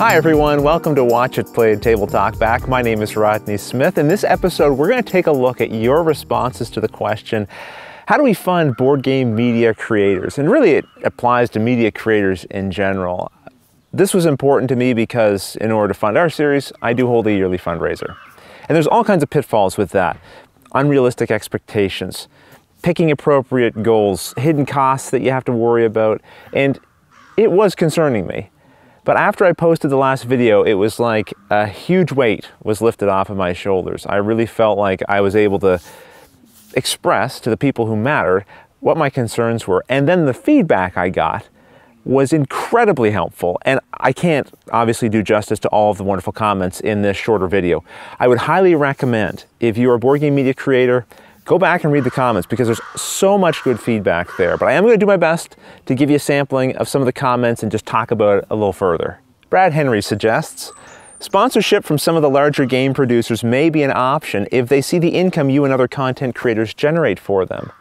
Hi everyone, welcome to Watch It Played Table Talk Back. My name is Rodney Smith. In this episode, we're going to take a look at your responses to the question, how do we fund board game media creators? And really it applies to media creators in general. This was important to me because in order to fund our series, I do hold a yearly fundraiser. And there's all kinds of pitfalls with that. Unrealistic expectations, picking appropriate goals, hidden costs that you have to worry about, and it was concerning me. But after I posted the last video, it was like a huge weight was lifted off of my shoulders. I really felt like I was able to express to the people who mattered what my concerns were. And then the feedback I got was incredibly helpful. And I can't obviously do justice to all of the wonderful comments in this shorter video. I would highly recommend if you're a board game media creator, go back and read the comments because there's so much good feedback there. But I am going to do my best to give you a sampling of some of the comments and just talk about it a little further. Brad Henry suggests, Sponsorship from some of the larger game producers may be an option if they see the income you and other content creators generate for them.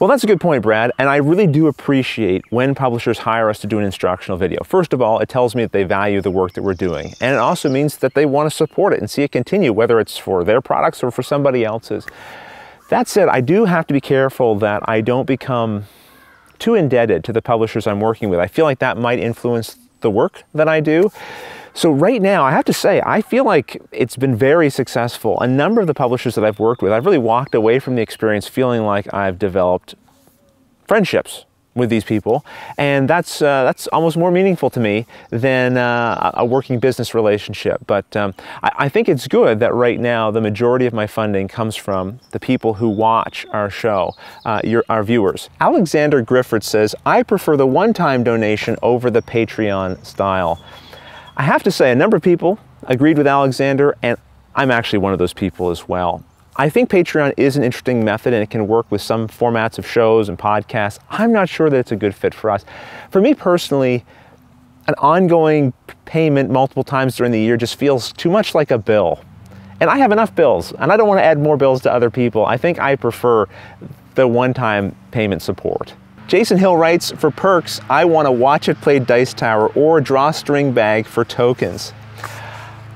Well, that's a good point, Brad, and I really do appreciate when publishers hire us to do an instructional video. First of all, it tells me that they value the work that we're doing, and it also means that they want to support it and see it continue, whether it's for their products or for somebody else's. That said, I do have to be careful that I don't become too indebted to the publishers I'm working with. I feel like that might influence the work that I do. So right now, I have to say, I feel like it's been very successful. A number of the publishers that I've worked with, I've really walked away from the experience feeling like I've developed friendships with these people, and that's uh, that's almost more meaningful to me than uh, a working business relationship. But um, I, I, think it's good that right now the majority of my funding comes from the people who watch our show, uh, your, our viewers. Alexander Griffith says, "I prefer the one-time donation over the Patreon style." I have to say, a number of people agreed with Alexander, and I'm actually one of those people as well. I think Patreon is an interesting method and it can work with some formats of shows and podcasts. I'm not sure that it's a good fit for us. For me personally, an ongoing payment multiple times during the year just feels too much like a bill. And I have enough bills, and I don't want to add more bills to other people. I think I prefer the one time payment support. Jason Hill writes, For perks, I want to watch it play Dice Tower or drawstring bag for tokens.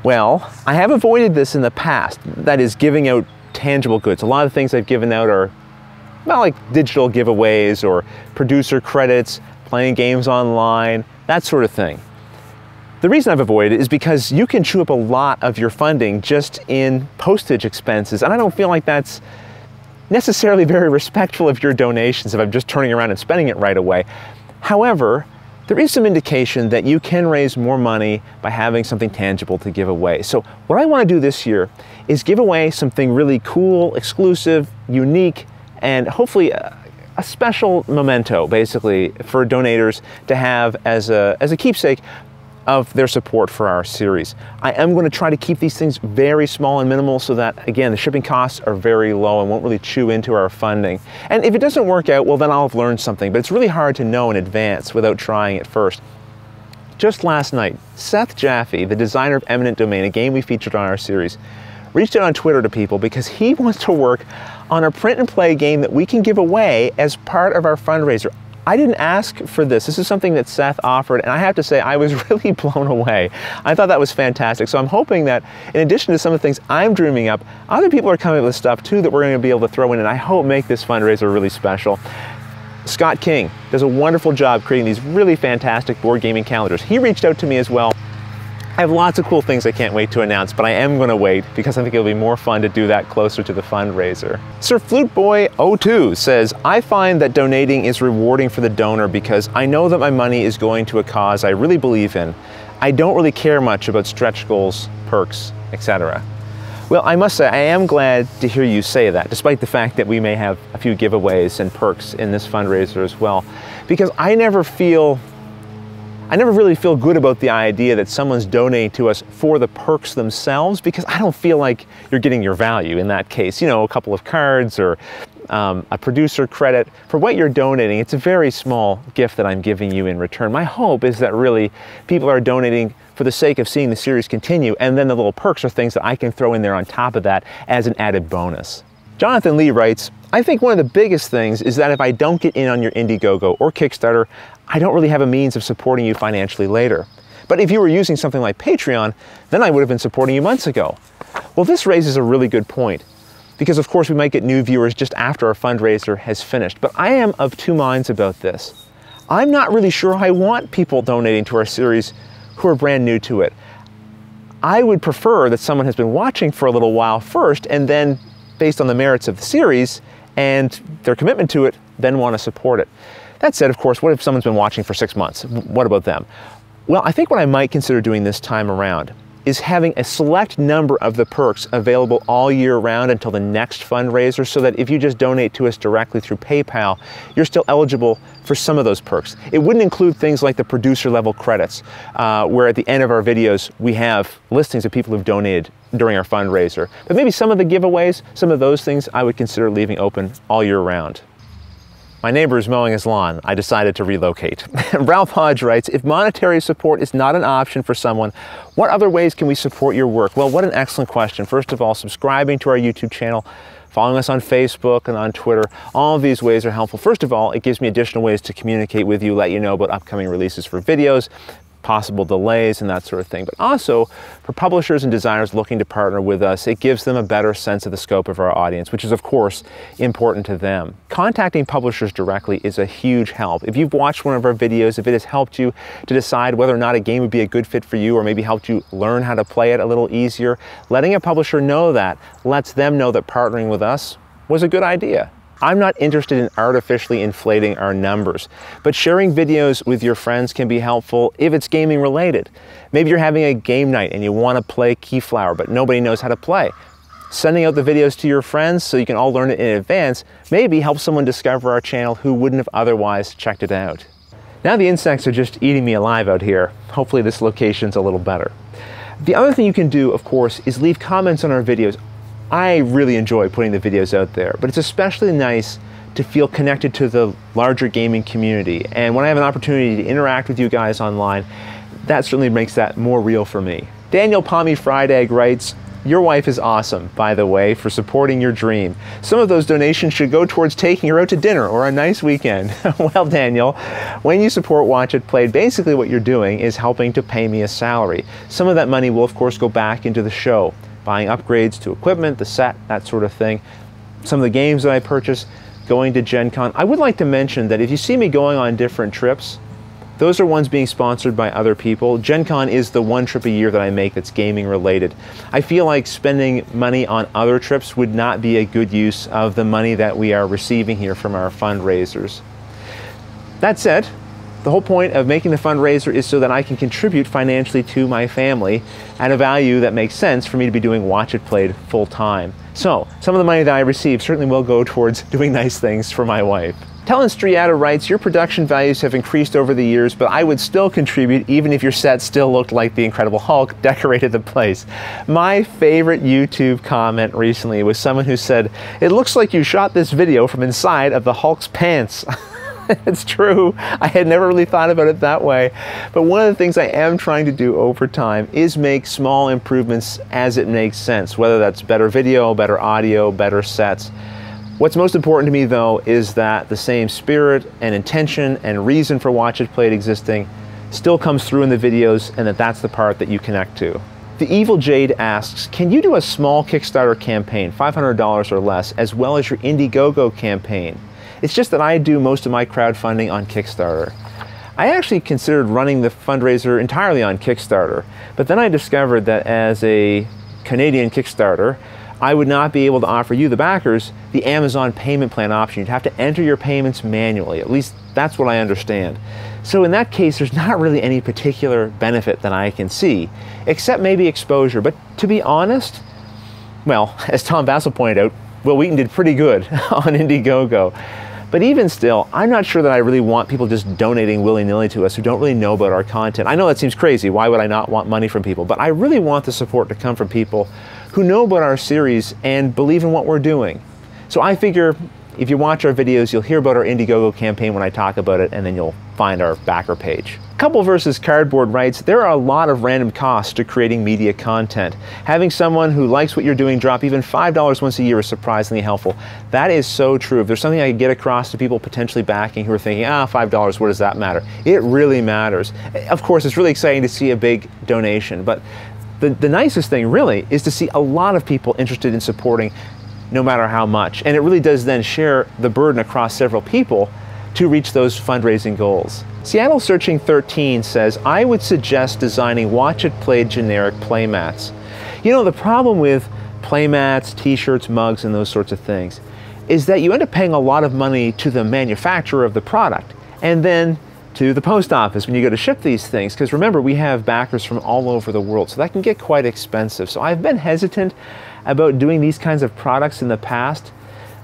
Well, I have avoided this in the past, that is, giving out tangible goods. A lot of the things I've given out are not like digital giveaways or producer credits, playing games online, that sort of thing. The reason I've avoided is because you can chew up a lot of your funding just in postage expenses, and I don't feel like that's necessarily very respectful of your donations if I'm just turning around and spending it right away. However, there is some indication that you can raise more money by having something tangible to give away. So what I want to do this year is give away something really cool, exclusive, unique, and hopefully a, a special memento basically for donators to have as a, as a keepsake of their support for our series. I am going to try to keep these things very small and minimal so that, again, the shipping costs are very low and won't really chew into our funding. And if it doesn't work out, well, then I'll have learned something. But it's really hard to know in advance without trying it first. Just last night, Seth Jaffe, the designer of Eminent Domain, a game we featured on our series, reached out on Twitter to people because he wants to work on a print and play game that we can give away as part of our fundraiser. I didn't ask for this. This is something that Seth offered, and I have to say, I was really blown away. I thought that was fantastic. So I'm hoping that in addition to some of the things I'm dreaming up, other people are coming up with stuff too that we're going to be able to throw in, and I hope make this fundraiser really special. Scott King does a wonderful job creating these really fantastic board gaming calendars. He reached out to me as well. I have lots of cool things I can't wait to announce, but I am going to wait because I think it'll be more fun to do that closer to the fundraiser. Sir Flute Boy 02 says, I find that donating is rewarding for the donor because I know that my money is going to a cause I really believe in. I don't really care much about stretch goals, perks, etc. Well, I must say, I am glad to hear you say that, despite the fact that we may have a few giveaways and perks in this fundraiser as well, because I never feel I never really feel good about the idea that someone's donating to us for the perks themselves because I don't feel like you're getting your value in that case. You know, a couple of cards or um, a producer credit for what you're donating. It's a very small gift that I'm giving you in return. My hope is that really people are donating for the sake of seeing the series continue, and then the little perks are things that I can throw in there on top of that as an added bonus. Jonathan Lee writes, I think one of the biggest things is that if I don't get in on your Indiegogo or Kickstarter, I don't really have a means of supporting you financially later. But if you were using something like Patreon, then I would have been supporting you months ago. Well, this raises a really good point because of course we might get new viewers just after our fundraiser has finished. But I am of two minds about this. I'm not really sure I want people donating to our series who are brand new to it. I would prefer that someone has been watching for a little while first and then based on the merits of the series and their commitment to it, then want to support it. That said, of course, what if someone's been watching for six months? What about them? Well, I think what I might consider doing this time around is having a select number of the perks available all year round until the next fundraiser so that if you just donate to us directly through PayPal, you're still eligible for some of those perks. It wouldn't include things like the producer level credits, uh, where at the end of our videos we have listings of people who've donated during our fundraiser. But maybe some of the giveaways, some of those things I would consider leaving open all year round. My neighbor is mowing his lawn. I decided to relocate. Ralph Hodge writes, if monetary support is not an option for someone, what other ways can we support your work? Well, what an excellent question. First of all, subscribing to our YouTube channel, following us on Facebook and on Twitter. All of these ways are helpful. First of all, it gives me additional ways to communicate with you, let you know about upcoming releases for videos, possible delays and that sort of thing. But also for publishers and designers looking to partner with us, it gives them a better sense of the scope of our audience, which is of course important to them. Contacting publishers directly is a huge help. If you've watched one of our videos, if it has helped you to decide whether or not a game would be a good fit for you or maybe helped you learn how to play it a little easier, letting a publisher know that lets them know that partnering with us was a good idea. I'm not interested in artificially inflating our numbers, but sharing videos with your friends can be helpful if it's gaming related. Maybe you're having a game night and you want to play Keyflower, but nobody knows how to play. Sending out the videos to your friends so you can all learn it in advance maybe help someone discover our channel who wouldn't have otherwise checked it out. Now the insects are just eating me alive out here. Hopefully this location's a little better. The other thing you can do, of course, is leave comments on our videos. I really enjoy putting the videos out there, but it's especially nice to feel connected to the larger gaming community. And when I have an opportunity to interact with you guys online, that certainly makes that more real for me. Daniel Palmy Fried Egg writes, your wife is awesome, by the way, for supporting your dream. Some of those donations should go towards taking her out to dinner or a nice weekend. well, Daniel, when you support Watch It Played, basically what you're doing is helping to pay me a salary. Some of that money will, of course, go back into the show buying upgrades to equipment, the set, that sort of thing. Some of the games that I purchase, going to Gen Con. I would like to mention that if you see me going on different trips, those are ones being sponsored by other people. Gen Con is the one trip a year that I make that's gaming related. I feel like spending money on other trips would not be a good use of the money that we are receiving here from our fundraisers. That said, the whole point of making the fundraiser is so that I can contribute financially to my family at a value that makes sense for me to be doing Watch It Played full time. So, some of the money that I receive certainly will go towards doing nice things for my wife. Tellen Striata writes, Your production values have increased over the years, but I would still contribute even if your set still looked like the Incredible Hulk decorated the place. My favorite YouTube comment recently was someone who said, It looks like you shot this video from inside of the Hulk's pants. it's true. I had never really thought about it that way. But one of the things I am trying to do over time is make small improvements as it makes sense, whether that's better video, better audio, better sets. What's most important to me though is that the same spirit and intention and reason for Watch It Played existing still comes through in the videos and that that's the part that you connect to. The Evil Jade asks, can you do a small Kickstarter campaign, $500 or less, as well as your Indiegogo campaign? It's just that I do most of my crowdfunding on Kickstarter. I actually considered running the fundraiser entirely on Kickstarter, but then I discovered that as a Canadian Kickstarter, I would not be able to offer you, the backers, the Amazon payment plan option. You'd have to enter your payments manually. At least that's what I understand. So in that case, there's not really any particular benefit that I can see, except maybe exposure. But to be honest, well, as Tom Vasel pointed out, Wil Wheaton did pretty good on Indiegogo. But even still, I'm not sure that I really want people just donating willy-nilly to us who don't really know about our content. I know that seems crazy. Why would I not want money from people? But I really want the support to come from people who know about our series and believe in what we're doing. So I figure If you watch our videos, you'll hear about our Indiegogo campaign when I talk about it, and then you'll find our backer page. Couple versus Cardboard writes, there are a lot of random costs to creating media content. Having someone who likes what you're doing drop even $5 once a year is surprisingly helpful. That is so true. If there's something I could get across to people potentially backing who are thinking, ah, $5, what does that matter? It really matters. Of course, it's really exciting to see a big donation, but the, the nicest thing really is to see a lot of people interested in supporting no matter how much. And it really does then share the burden across several people to reach those fundraising goals. Seattle Searching 13 says, I would suggest designing watch it play generic playmats. You know, the problem with playmats, t-shirts, mugs, and those sorts of things is that you end up paying a lot of money to the manufacturer of the product and then to the post office when you go to ship these things. Because remember, we have backers from all over the world, so that can get quite expensive. So I've been hesitant about doing these kinds of products in the past.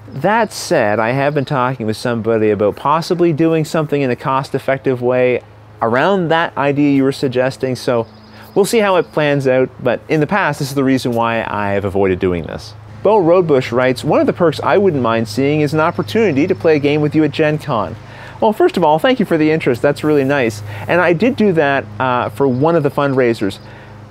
That said, I have been talking with somebody about possibly doing something in a cost effective way around that idea you were suggesting. So we'll see how it plans out. But in the past, this is the reason why I have avoided doing this. Bo Roadbush writes, One of the perks I wouldn't mind seeing is an opportunity to play a game with you at Gen Con. Well, first of all, thank you for the interest. That's really nice. And I did do that uh, for one of the fundraisers,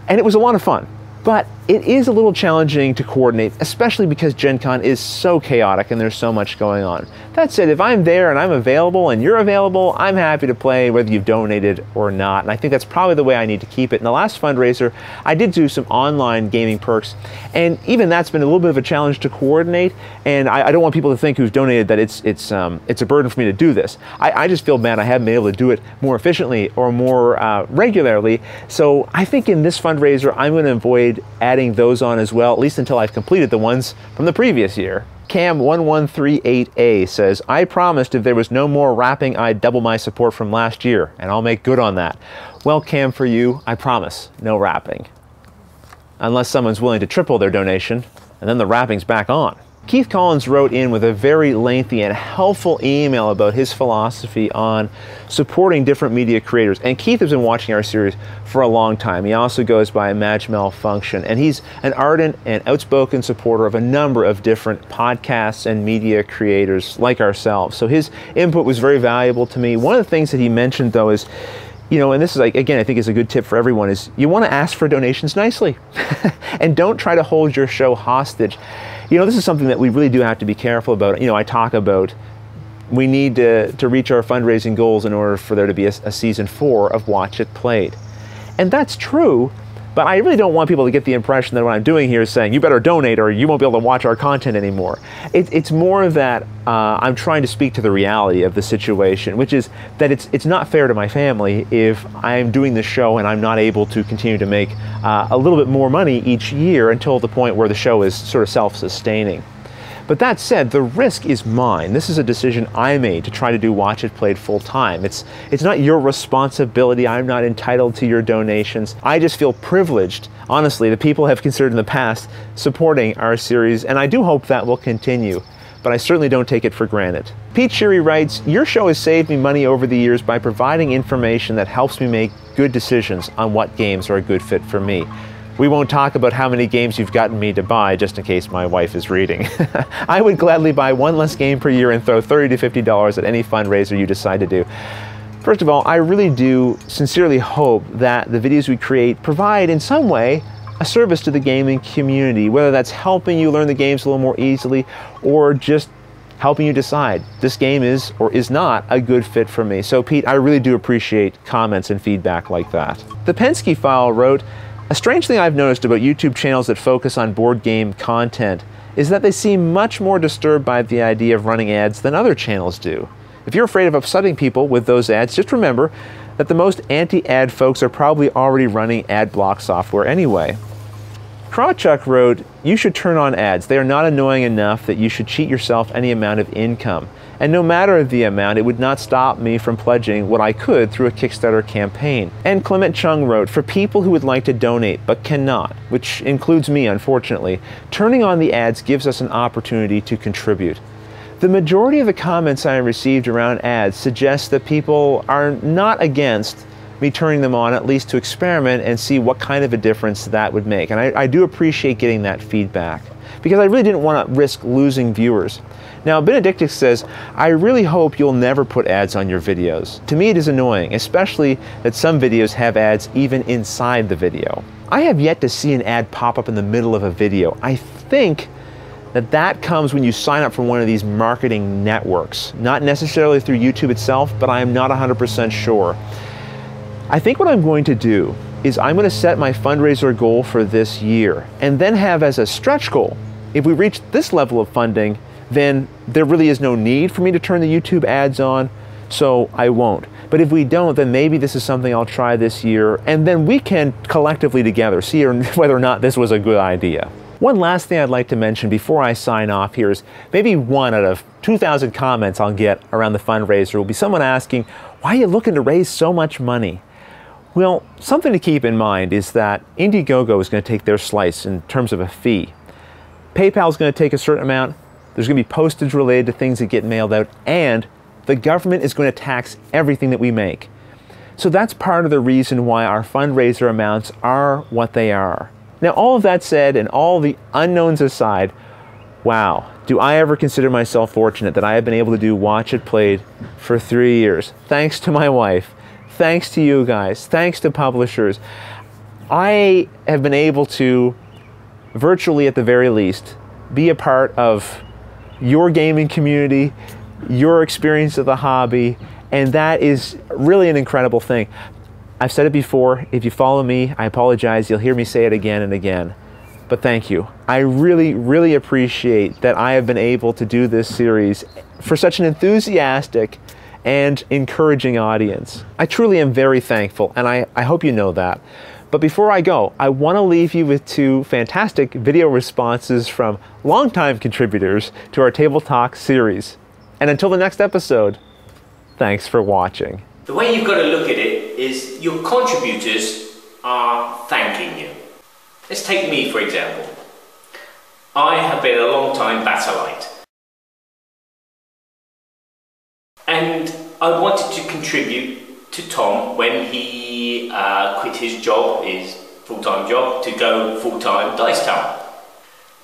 and it was a lot of fun. But it is a little challenging to coordinate, especially because Gen Con is so chaotic and there's so much going on. That said, if I'm there and I'm available and you're available, I'm happy to play whether you've donated or not. And I think that's probably the way I need to keep it. In the last fundraiser, I did do some online gaming perks, and even that's been a little bit of a challenge to coordinate. And I, I don't want people to think who've donated that it's it's um, it's a burden for me to do this. I, I, just feel bad I haven't been able to do it more efficiently or more uh, regularly. So I think in this fundraiser, I'm going to avoid adding those those on as well, at least until I've completed the ones from the previous year. Cam1138A says, I promised if there was no more wrapping, I'd double my support from last year, and I'll make good on that. Well, Cam, for you, I promise, no wrapping. Unless someone's willing to triple their donation, and then the wrapping's back on. Keith Collins wrote in with a very lengthy and helpful email about his philosophy on supporting different media creators. And Keith has been watching our series for a long time. He also goes by Madge Malfunction, and he's an ardent and outspoken supporter of a number of different podcasts and media creators like ourselves. So his input was very valuable to me. One of the things that he mentioned, though, is you know, and this is like, again, I think is a good tip for everyone is you want to ask for donations nicely and don't try to hold your show hostage you know, this is something that we really do have to be careful about. You know, I talk about we need to, to reach our fundraising goals in order for there to be a, a season four of Watch It Played. And that's true, but I really don't want people to get the impression that what I'm doing here is saying, you better donate or you won't be able to watch our content anymore. It, it's more that uh, I'm trying to speak to the reality of the situation, which is that it's, it's not fair to my family if I'm doing this show and I'm not able to continue to make uh, a little bit more money each year until the point where the show is sort of self sustaining. But that said, the risk is mine. This is a decision I made to try to do Watch It Played full time. It's, it's not your responsibility. I'm not entitled to your donations. I just feel privileged, honestly, that people have considered in the past supporting our series, and I do hope that will continue but I certainly don't take it for granted. Pete Sheary writes, Your show has saved me money over the years by providing information that helps me make good decisions on what games are a good fit for me. We won't talk about how many games you've gotten me to buy just in case my wife is reading. I would gladly buy one less game per year and throw 30 to $50 at any fundraiser you decide to do. First of all, I really do sincerely hope that the videos we create provide in some way a service to the gaming community, whether that's helping you learn the games a little more easily or just helping you decide this game is or is not a good fit for me. So Pete, I really do appreciate comments and feedback like that. The Pensky file wrote, a strange thing I've noticed about YouTube channels that focus on board game content is that they seem much more disturbed by the idea of running ads than other channels do. If you're afraid of upsetting people with those ads, just remember that the most anti-ad folks are probably already running ad block software anyway. Krawchuk wrote, You should turn on ads. They are not annoying enough that you should cheat yourself any amount of income. And no matter the amount, it would not stop me from pledging what I could through a Kickstarter campaign. And Clement Chung wrote, For people who would like to donate but cannot, which includes me unfortunately, turning on the ads gives us an opportunity to contribute. The majority of the comments I received around ads suggest that people are not against me turning them on at least to experiment and see what kind of a difference that would make. And I, I do appreciate getting that feedback. because I really didn't want to risk losing viewers. Now, Benedictus says, I really hope you'll never put ads on your videos. To me, it is annoying, especially that some videos have ads even inside the video. I have yet to see an ad pop up in the middle of a video. I think that that comes when you sign up for one of these marketing networks, not necessarily through YouTube itself, but I am not 100% sure. I think what I'm going to do is I'm going to set my fundraiser goal for this year and then have as a stretch goal, if we reach this level of funding, then there really is no need for me to turn the YouTube ads on, so I won't. But if we don't, then maybe this is something I'll try this year, and then we can collectively together see whether or not this was a good idea. One last thing I'd like to mention before I sign off here is maybe one out of 2,000 comments I'll get around the fundraiser will be someone asking, why are you looking to raise so much money? Well, something to keep in mind is that Indiegogo is going to take their slice in terms of a fee. PayPal is going to take a certain amount. There's going to be postage related to things that get mailed out, and the government is going to tax everything that we make. So that's part of the reason why our fundraiser amounts are what they are. Now, all of that said, and all the unknowns aside, wow, do I ever consider myself fortunate that I have been able to do Watch It Played for three years, thanks to my wife, thanks to you guys, thanks to publishers. I have been able to, virtually at the very least, be a part of your gaming community, your experience of the hobby, and that is really an incredible thing. I've said it before. If you follow me, I apologize. You'll hear me say it again and again. But thank you. I really, really appreciate that I have been able to do this series for such an enthusiastic and encouraging audience. I truly am very thankful, and I, I hope you know that. But before I go, I want to leave you with two fantastic video responses from longtime contributors to our Table Talk series. And until the next episode, thanks for watching. The way you've got to look at it is your contributors are thanking you. Let's take me for example. I have been a long time Battlite. I wanted to contribute to Tom when he uh, quit his job, his full-time job, to go full-time Dice Tower.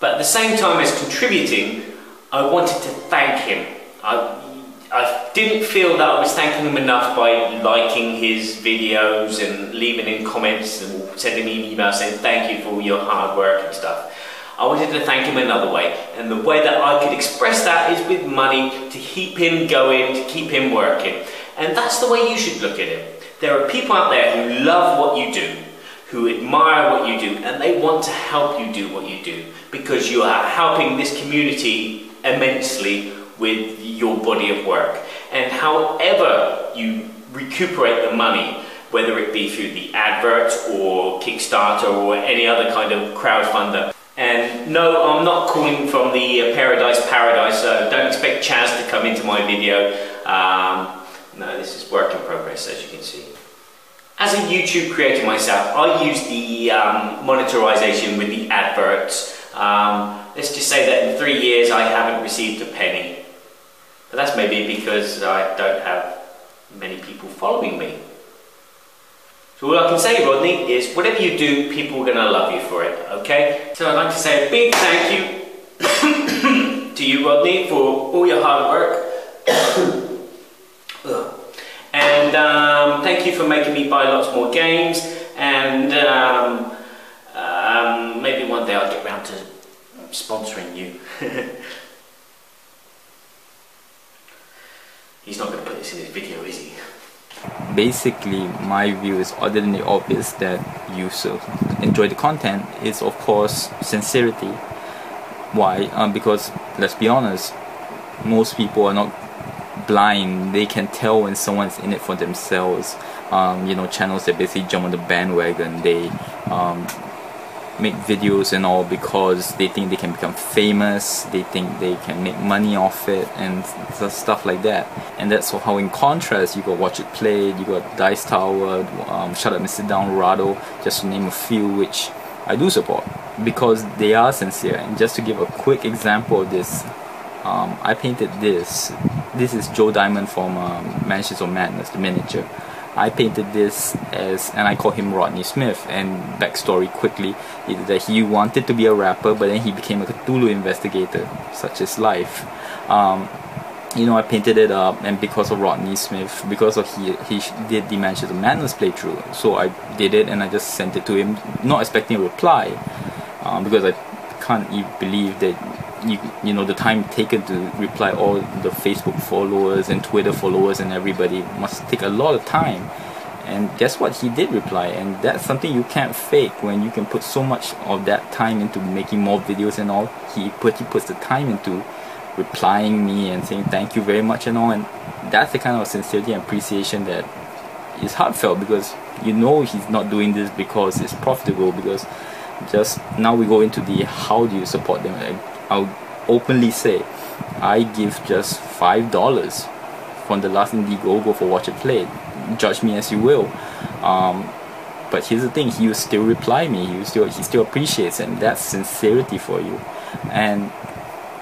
But at the same time as contributing, I wanted to thank him. I, I didn't feel that I was thanking him enough by liking his videos and leaving in comments and sending me an email saying thank you for all your hard work and stuff. I wanted to thank him another way, and the way that I could express that is with money to keep him going, to keep him working. And that's the way you should look at it. There are people out there who love what you do, who admire what you do, and they want to help you do what you do because you are helping this community immensely with your body of work. And however you recuperate the money, whether it be through the adverts or Kickstarter or any other kind of crowdfunder. And no, I'm not calling from the uh, Paradise Paradise, so don't expect Chaz to come into my video. Um, no, this is work in progress, as you can see. As a YouTube creator myself, I use the um, monetization with the adverts. Um, let's just say that in three years I haven't received a penny. But that's maybe because I don't have many people following me. So all I can say, Rodney, is whatever you do, people are going to love you for it, okay? So I'd like to say a big thank you to you, Rodney, for all your hard work. and um, thank you for making me buy lots more games. And um, um, maybe one day I'll get round to sponsoring you. He's not going to put this in his video, is he? Basically, my view is other than the obvious that you so enjoy the content is of course sincerity. Why? Um, because let's be honest, most people are not blind. They can tell when someone's in it for themselves. Um, you know, channels that basically jump on the bandwagon. They um, make videos and all because they think they can become famous, they think they can make money off it, and stuff like that. And that's how, in contrast, you got Watch It Play, you got Dice Tower, um, Shut Up and Sit Down Rahdo, just to name a few, which I do support because they are sincere. And just to give a quick example of this, um, I painted this. This is Joe Diamond from um, Mansions of Madness, the miniature. I painted this as, and I call him Rodney Smith. And backstory quickly is that he wanted to be a rapper, but then he became a Cthulhu investigator, such as life. Um, you know, I painted it up, and because of Rodney Smith, because of he he did the Mansions of Madness playthrough, so I did it and I just sent it to him, not expecting a reply, um, because I can't even believe that you you know the time taken to reply all the Facebook followers and Twitter followers and everybody must take a lot of time. And guess what? He did reply, and that's something you can't fake when you can put so much of that time into making more videos and all. He put he puts the time into replying me and saying thank you very much and all and that's the kind of sincerity and appreciation that is heartfelt because you know he's not doing this because it's profitable because just now we go into the how do you support them I'll openly say I give just five dollars from the last Indiegogo for Watch It Play judge me as you will um, but here's the thing he will still reply me he still he still appreciates and that's sincerity for you and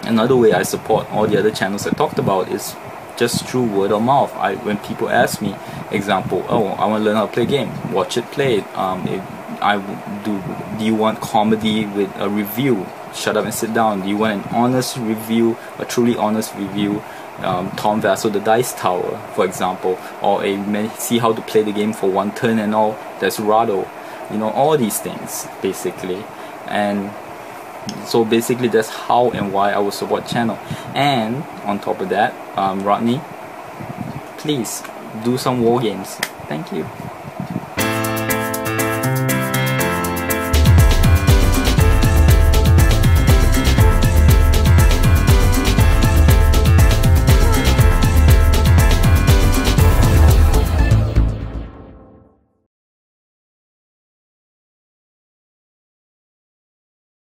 another way I support all the other channels I talked about is just through word of mouth. I when people ask me, example, oh, I want to learn how to play a game, watch it play it. Um, if I do, do you want comedy with a review? Shut up and sit down. Do you want an honest review, a truly honest review? Um, Tom Vasel, the Dice Tower, for example, or a see how to play the game for one turn and all. That's Rahdo. You know all these things basically, and so basically that's how and why I will support channel and on top of that um, Rodney please do some war games thank you